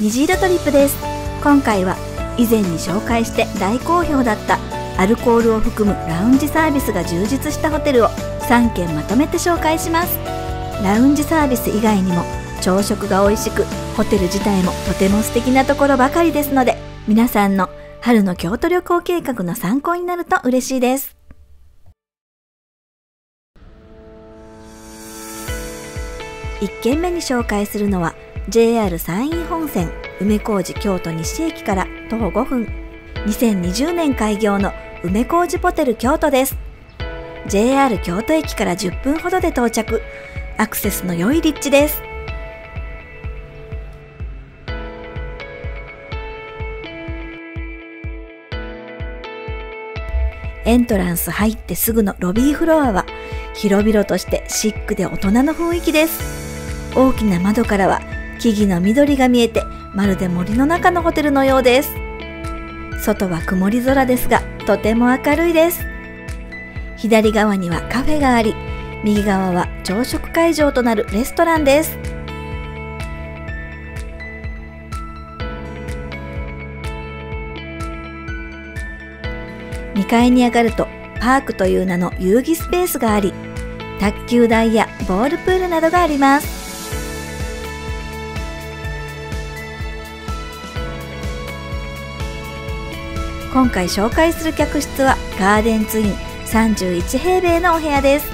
虹色トリップです。今回は以前に紹介して大好評だったアルコールを含むラウンジサービスが充実したホテルを3軒まとめて紹介します。ラウンジサービス以外にも朝食が美味しくホテル自体もとても素敵なところばかりですので皆さんの春の京都旅行計画の参考になると嬉しいです。1軒目に紹介するのは JR 山陰本線梅小路京都西駅から徒歩5分。2020年開業の梅小路ホテル京都です。JR 京都駅から10分ほどで到着。アクセスの良い立地です。エントランス入ってすぐのロビーフロアは広々としてシックで大人の雰囲気です。大きな窓からは木々の緑が見えてまるで森の中のホテルのようです。外は曇り空ですがとても明るいです。左側にはカフェがあり右側は朝食会場となるレストランです。2階に上がるとパークという名の遊戯スペースがあり卓球台やボールプールなどがあります。今回紹介する客室はガーデンツイン31平米のお部屋です。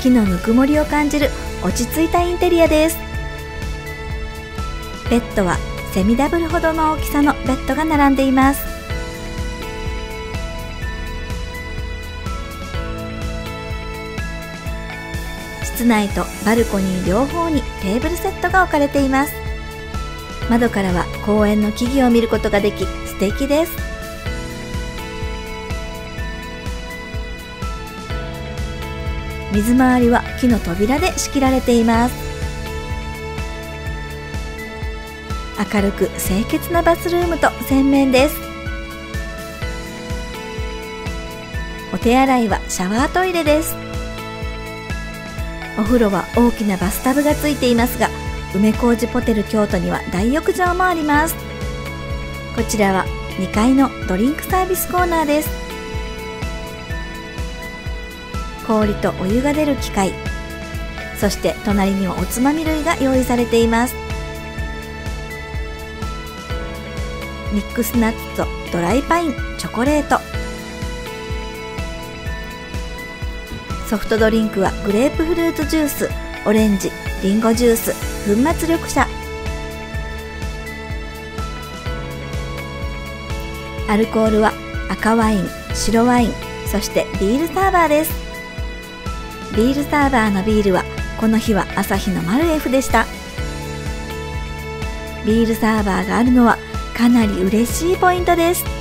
木のぬくもりを感じる落ち着いたインテリアです。ベッドはセミダブルほどの大きさのベッドが並んでいます。室内とバルコニー両方にテーブルセットが置かれています。窓からは公園の木々を見ることができ素敵です。水回りは木の扉で仕切られています。明るく清潔なバスルームと洗面です。お手洗いはシャワートイレです。お風呂は大きなバスタブがついていますが梅小路ホテル京都には大浴場もあります。こちらは2階のドリンクサービスコーナーです。氷とお湯が出る機械。そして隣にはおつまみ類が用意されています。ミックスナッツとドライパインチョコレート。ソフトドリンクはグレープフルーツジュースオレンジリンゴジュース粉末緑茶。アルコールは赤ワイン白ワインそしてビールサーバーです。ビールサーバーのビールはこの日は朝日のマルエフでした。ビールサーバーがあるのはかなり嬉しいポイントです。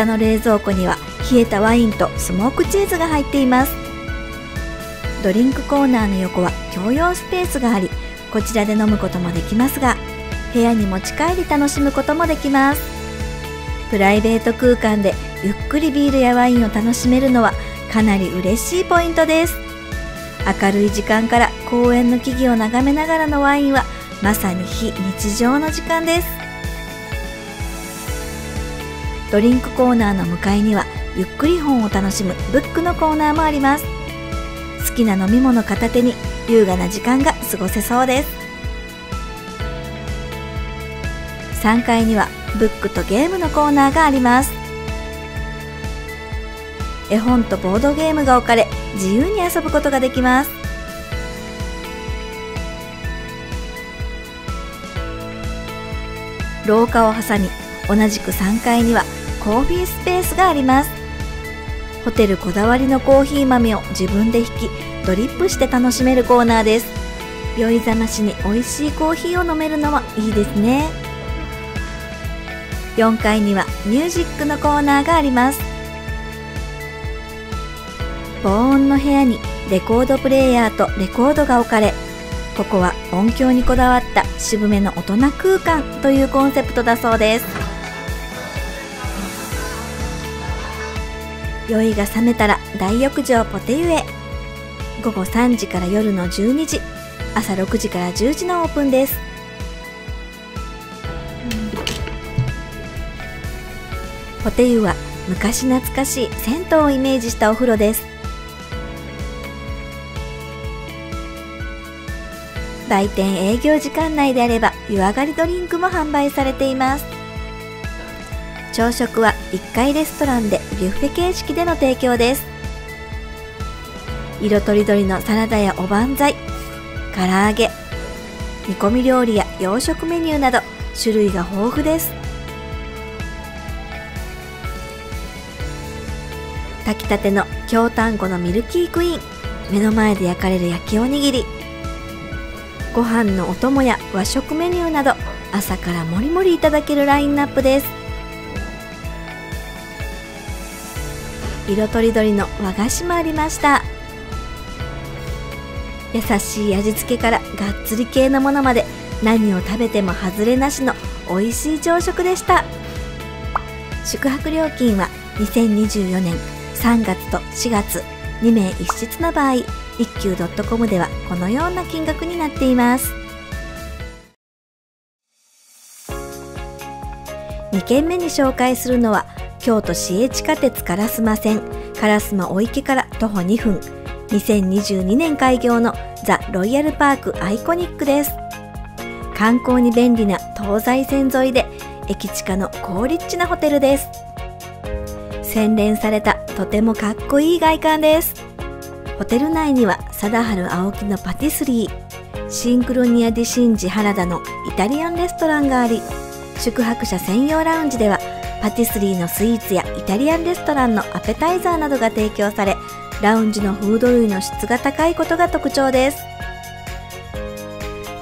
下の冷蔵庫には冷えたワインとスモークチーズが入っています。ドリンクコーナーの横は共用スペースがありこちらで飲むこともできますが部屋に持ち帰り楽しむこともできます。プライベート空間でゆっくりビールやワインを楽しめるのはかなり嬉しいポイントです。明るい時間から公園の木々を眺めながらのワインはまさに非日常の時間です。ドリンクコーナーの向かいにはゆっくり本を楽しむブックのコーナーもあります。好きな飲み物片手に優雅な時間が過ごせそうです。3階にはブックとゲームのコーナーがあります。絵本とボードゲームが置かれ自由に遊ぶことができます。廊下を挟み同じく3階にはコーヒースペースがあります。ホテルこだわりのコーヒー豆を自分で引きドリップして楽しめるコーナーです。酔い覚ましに美味しいコーヒーを飲めるのはいいですね。4階にはミュージックのコーナーがあります。防音の部屋にレコードプレーヤーとレコードが置かれここは音響にこだわった渋めの大人空間というコンセプトだそうです。酔いが覚めたら大浴場ポテ湯へ。午後3時から夜の12時。朝6時から10時のオープンです。ポテ湯は昔懐かしい銭湯をイメージしたお風呂です。売店営業時間内であれば湯上がりドリンクも販売されています。朝食は1階レストランでビュッフェ形式での提供です。色とりどりのサラダやおばんざい唐揚げ煮込み料理や洋食メニューなど種類が豊富です。炊きたての京丹後のミルキークイーン目の前で焼かれる焼きおにぎりご飯のお供や和食メニューなど朝からもりもりいただけるラインナップです。色とりどりの和菓子もありました。優しい味付けからがっつり系のものまで何を食べても外れなしの美味しい朝食でした。宿泊料金は2024年3月と4月2名1室の場合一休 .com ではこのような金額になっています。2軒目に紹介するのは京都市営地下鉄烏丸線烏丸お池から徒歩2分。2022年開業のザ・ロイヤルパークアイコニックです。観光に便利な東西線沿いで駅地下の高立地なホテルです。洗練されたとてもかっこいい外観です。ホテル内には貞治青木のパティスリーシンクロニア・ディシンジ原田のイタリアンレストランがあり宿泊者専用ラウンジではパティスリーのスイーツやイタリアンレストランのアペタイザーなどが提供されラウンジのフード類の質が高いことが特徴です。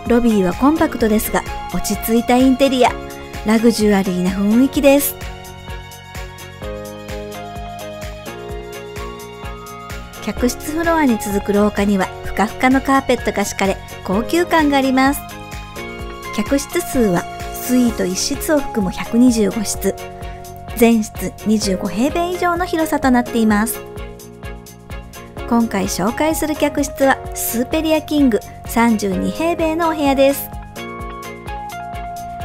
ロビーはコンパクトですが落ち着いたインテリア。ラグジュアリーな雰囲気です。客室フロアに続く廊下にはふかふかのカーペットが敷かれ高級感があります。客室数はスイート1室を含む125室。全室25平米以上の広さとなっています。今回紹介する客室はスーペリアキング32平米のお部屋です。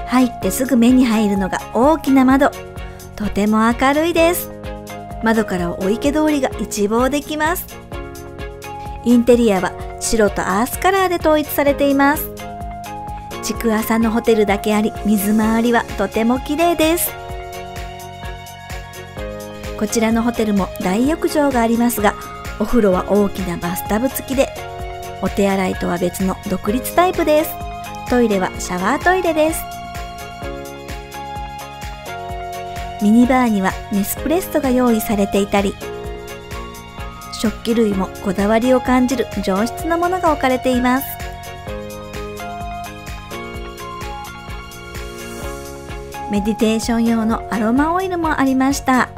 入ってすぐ目に入るのが大きな窓。とても明るいです。窓からお池通りが一望できます。インテリアは白とアースカラーで統一されています。築浅のホテルだけあり水回りはとても綺麗です。こちらのホテルも大浴場がありますがお風呂は大きなバスタブ付きでお手洗いとは別の独立タイプです。トイレはシャワートイレです。ミニバーにはネスプレッソが用意されていたり食器類もこだわりを感じる上質なものが置かれています。メディテーション用のアロマオイルもありました。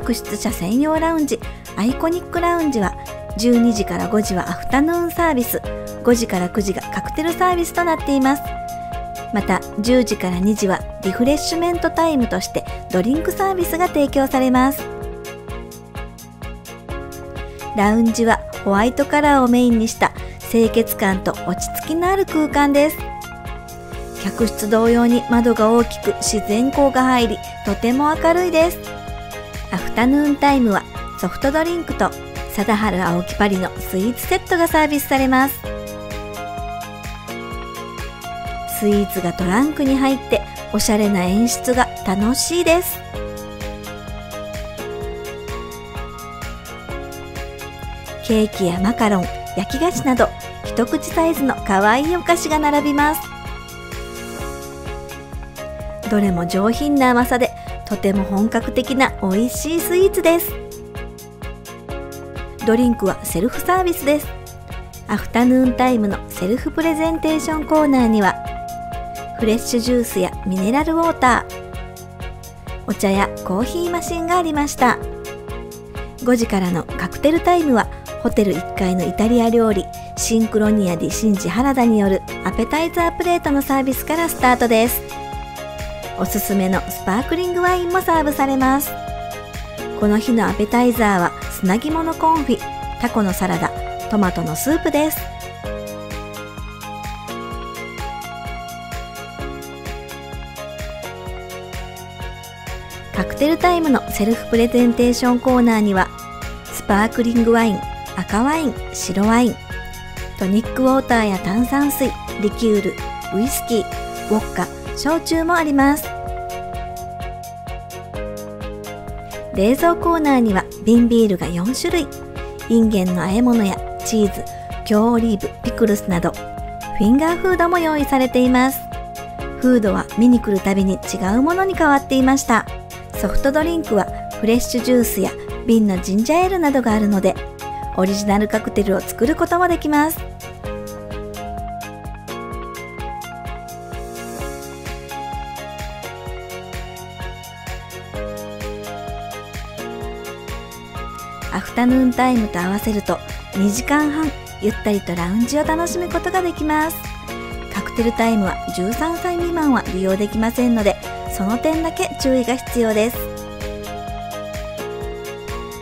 客室車専用ラウンジアイコニックラウンジは12時から5時はアフタヌーンサービス5時から9時がカクテルサービスとなっています。また10時から2時はリフレッシュメントタイムとしてドリンクサービスが提供されます。ラウンジはホワイトカラーをメインにした清潔感と落ち着きのある空間です。客室同様に窓が大きく自然光が入りとても明るいです。アフタヌーンタイムはソフトドリンクと貞治青木パリのスイーツセットがサービスされます。スイーツがトランクに入っておしゃれな演出が楽しいです。ケーキやマカロン焼き菓子など一口サイズの可愛いお菓子が並びます。どれも上品な甘さでとても本格的な美味しいスイーツです。ドリンクはセルフサービスです。アフタヌーンタイムのセルフプレゼンテーションコーナーにはフレッシュジュースやミネラルウォーターお茶やコーヒーマシンがありました。5時からのカクテルタイムはホテル1階のイタリア料理シンクロニアディシンジ原田によるアペタイザープレートのサービスからスタートです。おすすめのスパークリングワインもサーブされます。この日のアペタイザーは砂肝のコンフィ、タコのサラダ、トマトのスープです。カクテルタイムのセルフプレゼンテーションコーナーには、スパークリングワイン、赤ワイン、白ワイン、トニックウォーターや炭酸水、リキュール、ウイスキー、ウォッカ、焼酎もあります。冷蔵コーナーには瓶ビールが4種類、インゲンの和え物やチーズ、京オリーブ、ピクルスなど、フィンガーフードも用意されています。フードは見に来るたびに違うものに変わっていました。ソフトドリンクはフレッシュジュースや瓶のジンジャーエールなどがあるので、オリジナルカクテルを作ることもできます。アフタヌーンタイムと合わせると2時間半ゆったりとラウンジを楽しむことができます。カクテルタイムは13歳未満は利用できませんので、その点だけ注意が必要です。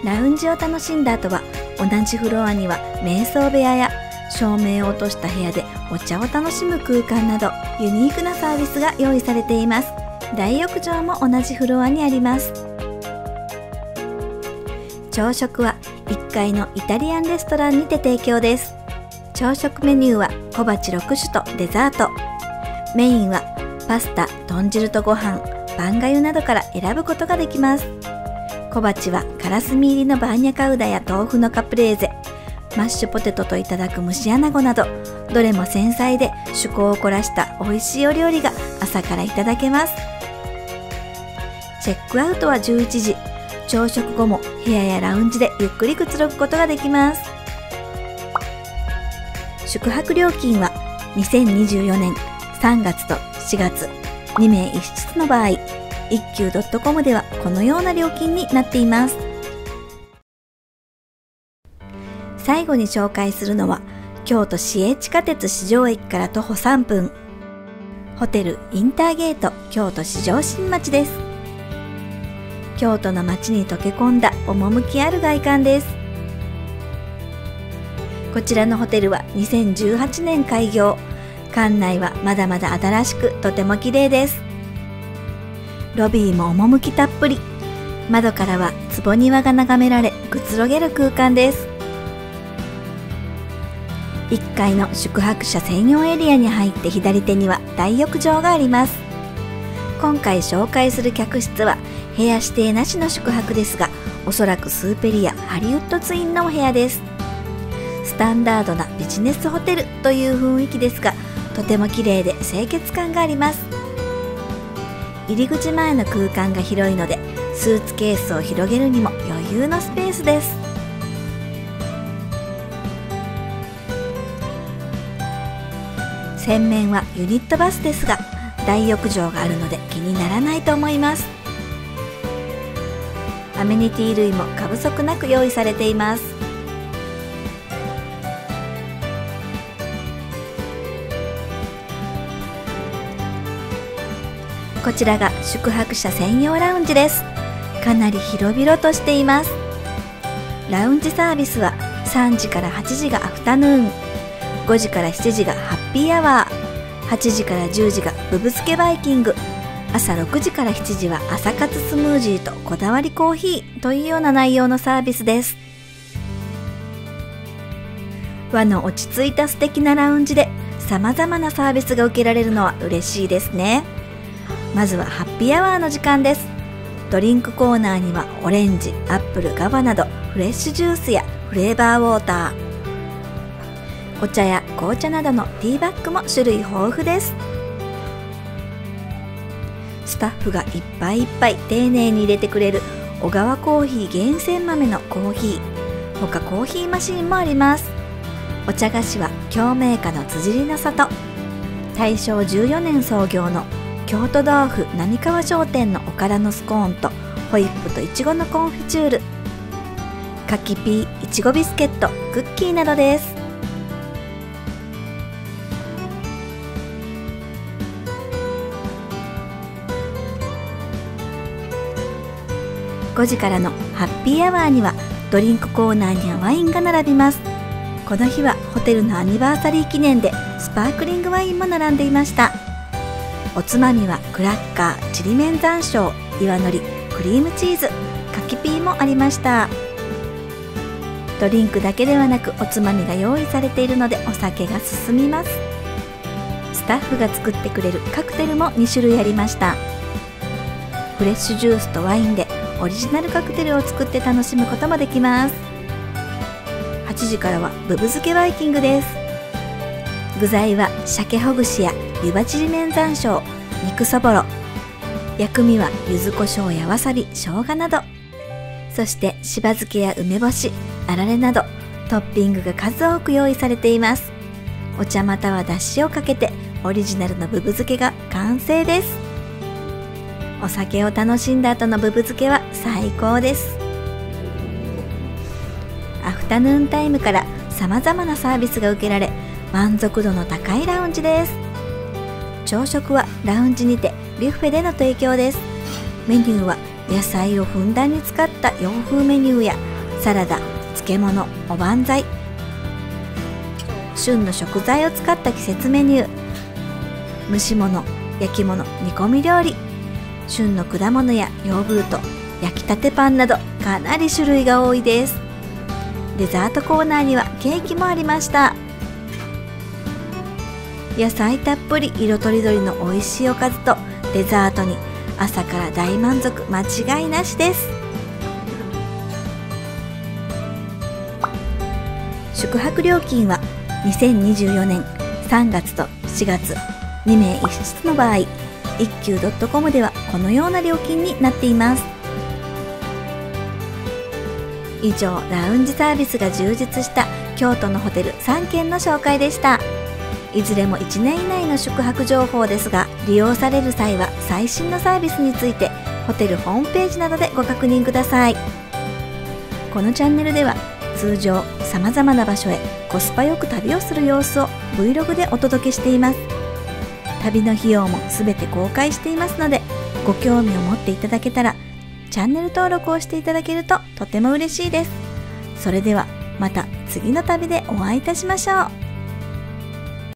ラウンジを楽しんだ後は同じフロアには瞑想部屋や照明を落とした部屋でお茶を楽しむ空間などユニークなサービスが用意されています大浴場も同じフロアにあります朝食は1階のイタリアンレストランにて提供です。朝食メニューは小鉢6種とデザート。メインはパスタ豚汁とご飯バンガユなどから選ぶことができます。小鉢はカラスミ入りのバーニャカウダや豆腐のカプレーゼ、マッシュポテトといただく蒸し穴子など、どれも繊細で趣向を凝らした美味しいお料理が朝からいただけます。チェックアウトは11時、朝食後も部屋やラウンジでゆっくりくつろぐことができます。宿泊料金は2024年3月と4月2名1室の場合一休 .com ではこのような料金になっています。最後に紹介するのは京都市営地下鉄市場駅から徒歩3分。ホテルインターゲート京都市場新町です。京都の街に溶け込んだ趣ある外観です。こちらのホテルは2018年開業。館内はまだまだ新しくとても綺麗です。ロビーも趣たっぷり。窓からは坪庭が眺められくつろげる空間です。1階の宿泊者専用エリアに入って左手には大浴場があります。今回紹介する客室は部屋指定なしの宿泊ですがおそらくスーペリアハリウッドツインのお部屋です。スタンダードなビジネスホテルという雰囲気ですがとても綺麗で清潔感があります。入り口前の空間が広いのでスーツケースを広げるにも余裕のスペースです。洗面はユニットバスですが大浴場があるので気にならないと思います。アメニティ類も過不足なく用意されています。こちらが宿泊者専用ラウンジです。かなり広々としています。ラウンジサービスは3時から8時がアフタヌーン。5時から7時がハッピーアワー。8時から10時がブブ漬けバイキング。朝6時から7時は朝活スムージーとこだわりコーヒーというような内容のサービスです。和の落ち着いた素敵なラウンジで様々なサービスが受けられるのは嬉しいですね。まずはハッピーアワーの時間です。ドリンクコーナーにはオレンジ、アップル、ガバなどフレッシュジュースやフレーバーウォーター。お茶や紅茶などのティーバッグも種類豊富です。スタッフがいっぱいいっぱい丁寧に入れてくれる小川コーヒー厳選豆のコーヒー他コーヒーマシンもあります。お茶菓子は京銘菓の辻りの里。大正14年創業の京都豆腐浪川商店のおからのスコーンとホイップといちごのコンフィチュール。柿ピーいちごビスケットクッキーなどです。5時からのハッピーアワーにはドリンクコーナーにはワインが並びます。この日はホテルのアニバーサリー記念でスパークリングワインも並んでいました。おつまみはクラッカーちりめん山椒岩のりクリームチーズ柿ピーもありました。ドリンクだけではなくおつまみが用意されているのでお酒が進みます。スタッフが作ってくれるカクテルも2種類ありました。フレッシュジュースとワインでオリジナルカクテルを作って楽しむこともできます。8時からはブブ漬けバイキングです。具材は鮭ほぐしや湯葉ちりめん山椒肉そぼろ。薬味は柚子胡椒やわさび生姜など。そしてしば漬けや梅干しあられなどトッピングが数多く用意されています。お茶またはだしをかけてオリジナルのブブ漬けが完成です。お酒を楽しんだ後のブブ漬けは最高です。アフタヌーンタイムから様々なサービスが受けられ満足度の高いラウンジです。朝食はラウンジにてビュッフェでの提供です。メニューは野菜をふんだんに使った洋風メニューやサラダ漬物おばんざい。旬の食材を使った季節メニュー。蒸し物焼き物煮込み料理。旬の果物やヨーグルト焼きたてパンなどかなり種類が多いです。デザートコーナーにはケーキもありました。野菜たっぷり色とりどりの美味しいおかずとデザートに朝から大満足間違いなしです。宿泊料金は2024年3月と4月2名1室の場合一休 .com ではこのような料金になっています。以上ラウンジサービスが充実した京都のホテル3軒の紹介でした。いずれも1年以内の宿泊情報ですが利用される際は最新のサービスについてホテルホームページなどでご確認ください。このチャンネルでは通常様々な場所へコスパよく旅をする様子を Vlog でお届けしています。旅の費用も全て公開していますのでご興味を持っていただけたらチャンネル登録をしていただけるととても嬉しいです。それではまた次の旅でお会いいたしましょう。